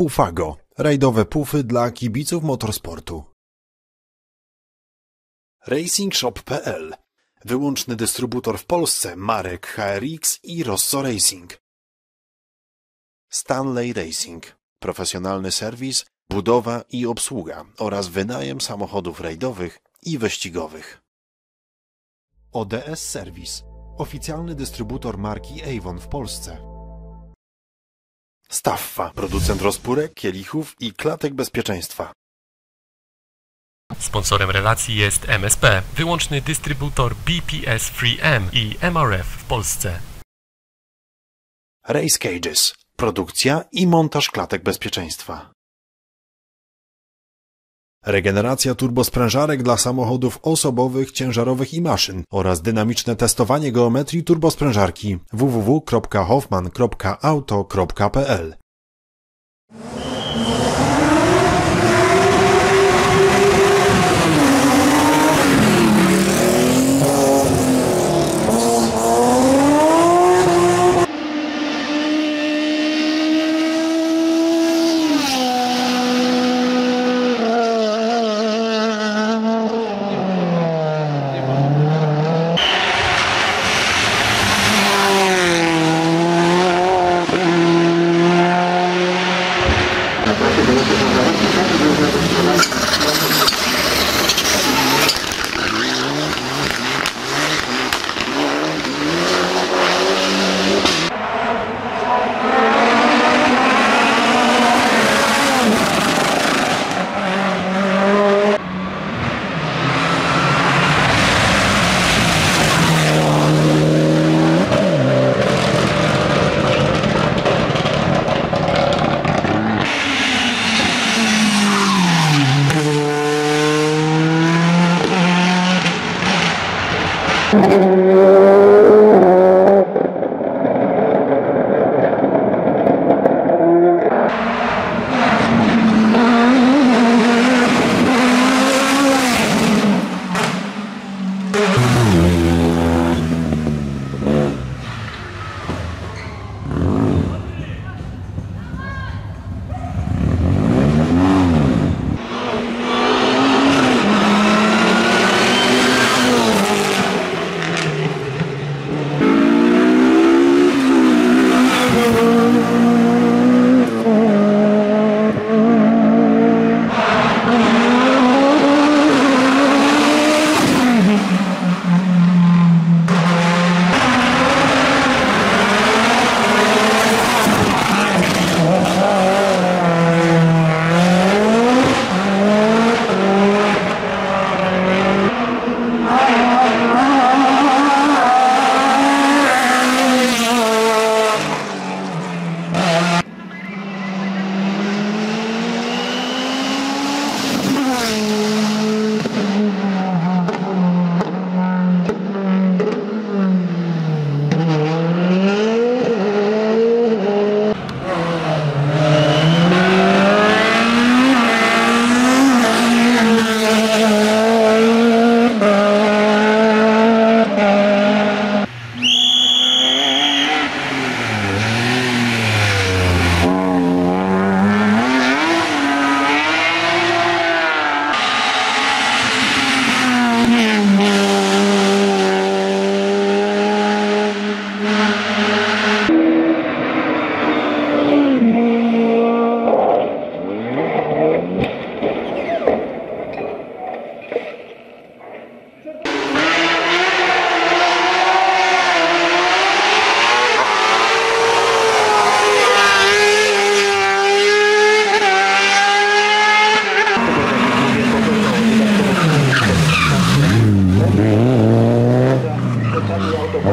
Pufago. Rajdowe pufy dla kibiców motorsportu. RacingShop.pl Wyłączny dystrybutor w Polsce marek HRX i Rosso Racing. Stanley Racing. Profesjonalny serwis, budowa i obsługa oraz wynajem samochodów rajdowych i wyścigowych. ODS Service. Oficjalny dystrybutor marki Avon w Polsce. Staffa. Producent rozpórek, kielichów i klatek bezpieczeństwa. Sponsorem relacji jest MSP, wyłączny dystrybutor BPS 3M i MRF w Polsce. Race Cages. Produkcja i montaż klatek bezpieczeństwa. Regeneracja turbosprężarek dla samochodów osobowych, ciężarowych i maszyn oraz dynamiczne testowanie geometrii turbosprężarki. www.hoffman.auto.pl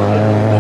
Yeah.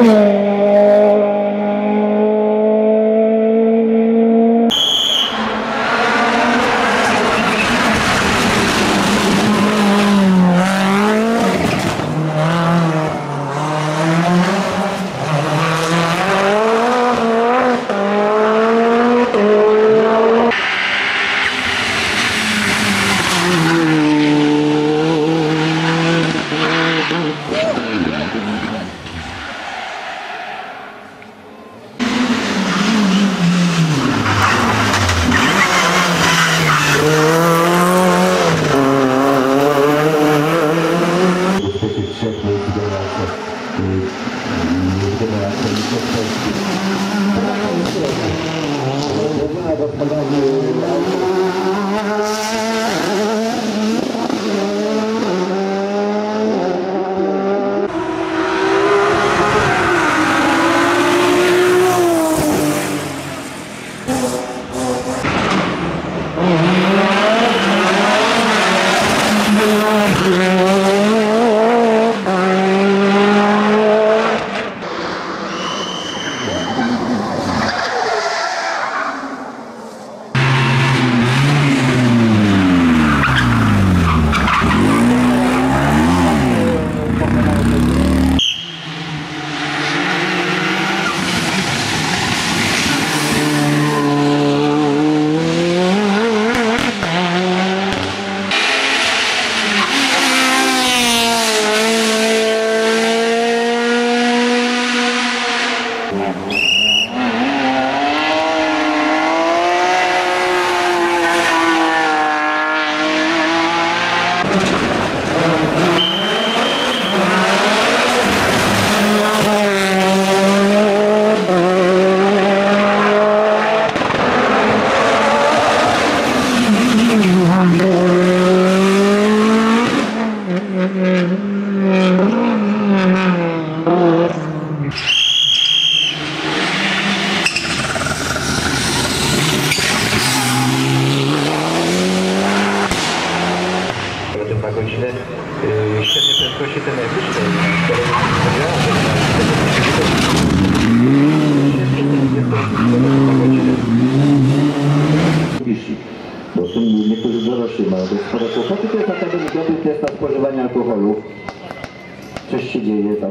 Amen. được bao nhiêu Bo są niektórzy dorośli mają dość sporo kłopoty, to jest naprawdę dobry test na spożywanie alkoholu. Coś się dzieje tam.